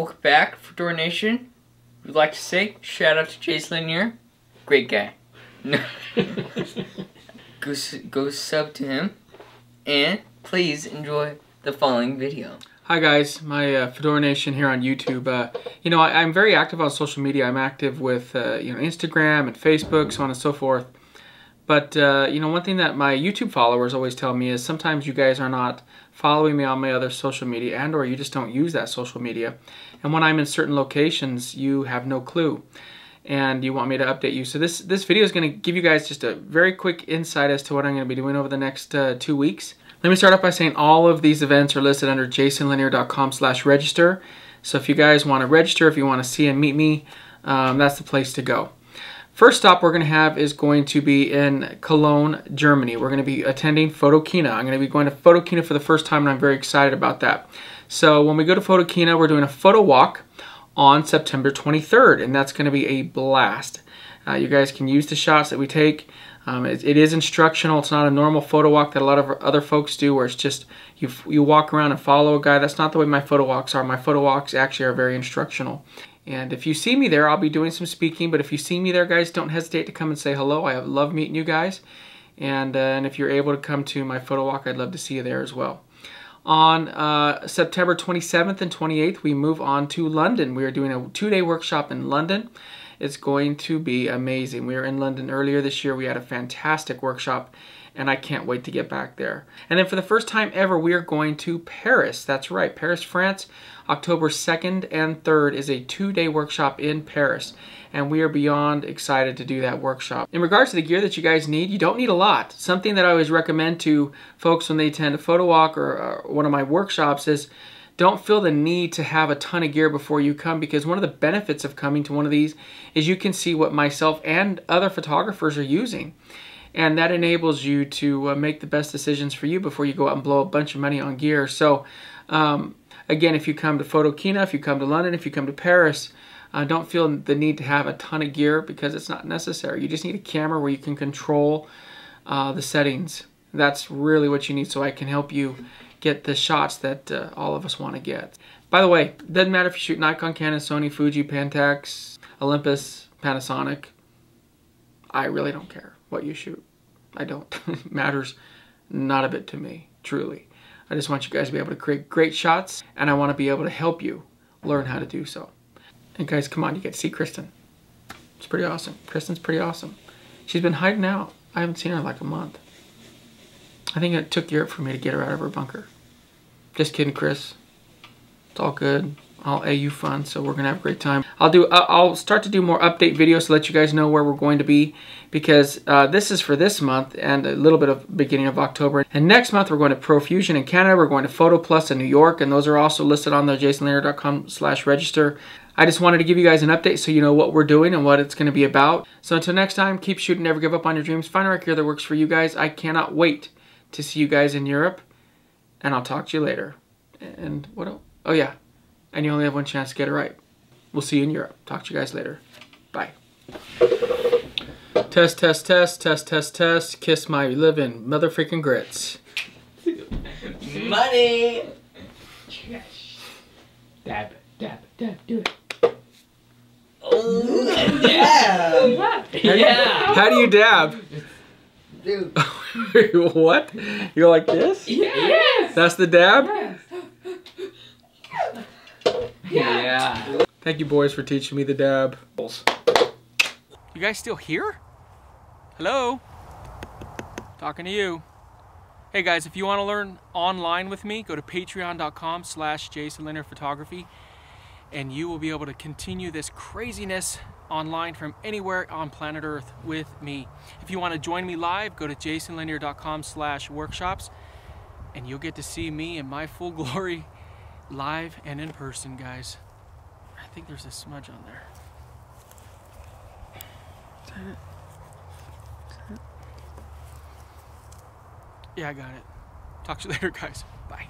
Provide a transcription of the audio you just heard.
welcome back, Fedora Nation. We'd like to say shout out to Jace Lanier. Great guy. go, go sub to him. And please enjoy the following video. Hi guys, my uh, Fedora Nation here on YouTube. Uh, you know, I, am very active on social media. I'm active with uh, you know Instagram and Facebook, so on and so forth. But uh, you know, one thing that my YouTube followers always tell me is sometimes you guys are not following me on my other social media, and or you just don't use that social media. And when I'm in certain locations, you have no clue, and you want me to update you. So this this video is going to give you guys just a very quick insight as to what I'm going to be doing over the next uh, two weeks. Let me start off by saying all of these events are listed under jasonlanier.com slash register. So if you guys want to register, if you want to see and meet me, um, that's the place to go. First stop we're going to have is going to be in Cologne, Germany. We're going to be attending Photokina. I'm going to be going to Photokina for the first time and I'm very excited about that. So when we go to Photokina, we're doing a photo walk on September 23rd and that's going to be a blast. Uh, you guys can use the shots that we take. Um, it, it is instructional. It's not a normal photo walk that a lot of other folks do where it's just you, you walk around and follow a guy. That's not the way my photo walks are. My photo walks actually are very instructional. And if you see me there, I'll be doing some speaking. But if you see me there, guys, don't hesitate to come and say hello. I love meeting you guys. And, uh, and if you're able to come to my photo walk, I'd love to see you there as well. On uh, September 27th and 28th, we move on to London. We are doing a two-day workshop in London. It's going to be amazing. We were in London earlier this year. We had a fantastic workshop and I can't wait to get back there. And then for the first time ever, we are going to Paris. That's right, Paris, France. October 2nd and 3rd is a two-day workshop in Paris, and we are beyond excited to do that workshop. In regards to the gear that you guys need, you don't need a lot. Something that I always recommend to folks when they attend a photo walk or, or one of my workshops is don't feel the need to have a ton of gear before you come because one of the benefits of coming to one of these is you can see what myself and other photographers are using. And that enables you to uh, make the best decisions for you before you go out and blow a bunch of money on gear. So, um, again, if you come to Photokina, if you come to London, if you come to Paris, uh, don't feel the need to have a ton of gear because it's not necessary. You just need a camera where you can control uh, the settings. That's really what you need so I can help you get the shots that uh, all of us want to get. By the way, doesn't matter if you shoot Nikon, Canon, Sony, Fuji, Pentax, Olympus, Panasonic. I really don't care what you shoot. I don't. matters not a bit to me, truly. I just want you guys to be able to create great shots and I want to be able to help you learn how to do so. And guys, come on, you get to see Kristen. It's pretty awesome. Kristen's pretty awesome. She's been hiding out. I haven't seen her in like a month. I think it took Europe for me to get her out of her bunker. Just kidding, Chris. It's all good. All AU fun, so we're gonna have a great time. I'll do. I'll start to do more update videos to let you guys know where we're going to be, because uh, this is for this month and a little bit of beginning of October. And next month we're going to Profusion in Canada. We're going to Photo Plus in New York, and those are also listed on the jasonlanier.com/register. I just wanted to give you guys an update so you know what we're doing and what it's going to be about. So until next time, keep shooting, never give up on your dreams. Find a gear that works for you guys. I cannot wait to see you guys in Europe, and I'll talk to you later. And what else? Oh, yeah. And you only have one chance to get it right. We'll see you in Europe. Talk to you guys later. Bye. Test, test, test, test, test, test. Kiss my living mother freaking grits. Money! Dab, dab, dab, do it. Oh, dab! yeah! How do you dab? Dude. what? You go like this? Yes. That's the dab? Yeah. Thank you boys for teaching me the dab. You guys still here? Hello? Talking to you. Hey guys, if you want to learn online with me, go to patreon.com slash photography and you will be able to continue this craziness online from anywhere on planet Earth with me. If you want to join me live, go to jasonlanier.com slash workshops and you'll get to see me in my full glory live and in person, guys. I think there's a smudge on there. Yeah, I got it. Talk to you later, guys. Bye.